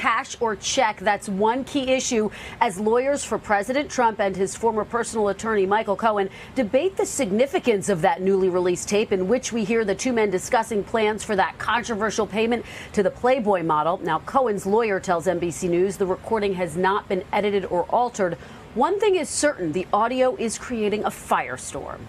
cash or check? That's one key issue as lawyers for President Trump and his former personal attorney, Michael Cohen, debate the significance of that newly released tape in which we hear the two men discussing plans for that controversial payment to the Playboy model. Now, Cohen's lawyer tells NBC News the recording has not been edited or altered. One thing is certain the audio is creating a firestorm.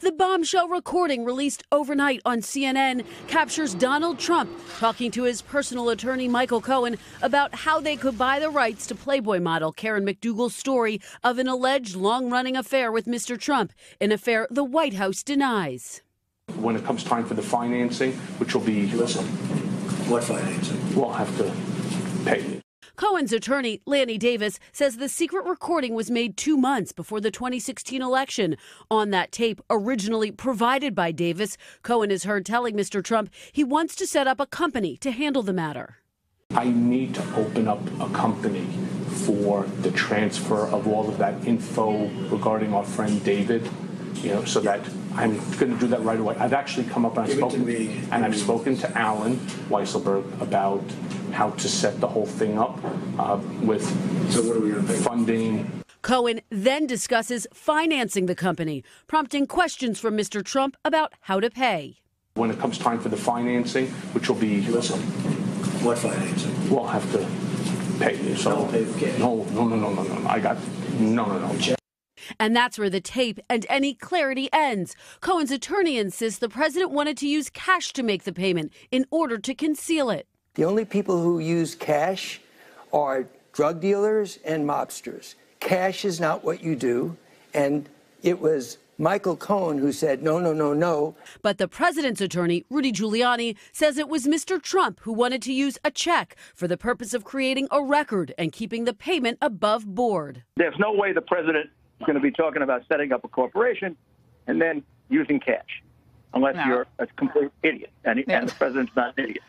The bombshell recording released overnight on CNN captures Donald Trump talking to his personal attorney, Michael Cohen, about how they could buy the rights to Playboy model Karen McDougal's story of an alleged long running affair with Mr. Trump, an affair the White House denies. When it comes time for the financing, which will be. Listen, what financing? We'll have to pay. Cohen's attorney, Lanny Davis, says the secret recording was made two months before the 2016 election. On that tape, originally provided by Davis, Cohen is heard telling Mr. Trump he wants to set up a company to handle the matter. I need to open up a company for the transfer of all of that info regarding our friend David, you know, so that I'm going to do that right away. I've actually come up and I've Give to spoken, me. and I've spoken to Allen Weisselberg about how to set the whole thing up uh, with So what are we going to funding. Cohen then discusses financing the company, prompting questions from Mr. Trump about how to pay. When it comes time for the financing, which will be. Listen, what financing? We'll have to pay you. So I'll pay no, no, no, no, no, no. I got no, no, no. And that's where the tape and any clarity ends. Cohen's attorney insists the president wanted to use cash to make the payment in order to conceal it. The only people who use cash are drug dealers and mobsters. Cash is not what you do. And it was Michael Cohen who said, no, no, no, no. But the president's attorney, Rudy Giuliani, says it was Mr. Trump who wanted to use a check for the purpose of creating a record and keeping the payment above board. There's no way the president is going to be talking about setting up a corporation and then using cash, unless No. you're a complete idiot, and, and the president's not an idiot.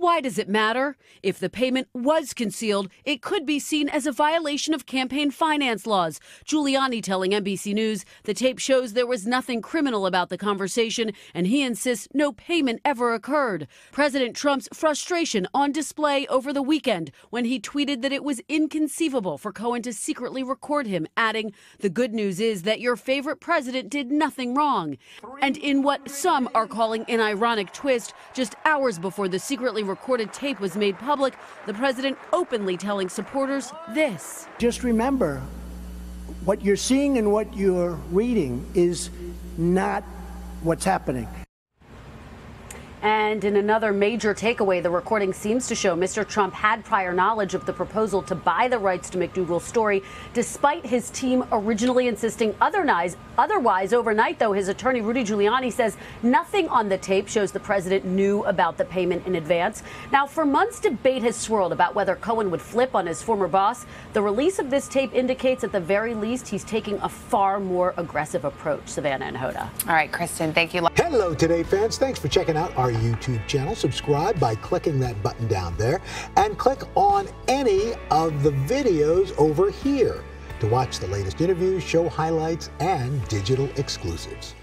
Why does it matter? If the payment was concealed, it could be seen as a violation of campaign finance laws. Giuliani telling NBC News the tape shows there was nothing criminal about the conversation, and he insists no payment ever occurred. President Trump's frustration on display over the weekend when he tweeted that it was inconceivable for Cohen to secretly record him, adding, The good news is that your favorite president did nothing wrong. And in what some are calling an ironic twist, just hours before the secretly recorded tape was made public, the president openly telling supporters this. Just remember, what you're seeing and what you're reading is not what's happening. And in another major takeaway, the recording seems to show Mr. Trump had prior knowledge of the proposal to buy the rights to McDougal's story, despite his team originally insisting otherwise. Otherwise, overnight, though, his attorney Rudy Giuliani says nothing on the tape shows the president knew about the payment in advance. Now, for months, debate has swirled about whether Cohen would flip on his former boss. The release of this tape indicates, at the very least, he's taking a far more aggressive approach. Savannah and Hoda. All right, Kristen, thank you. Hello, Today fans. Thanks for checking out our YouTube channel. Subscribe by clicking that button down there and click on any of the videos over here to watch the latest interviews, show highlights, and digital exclusives.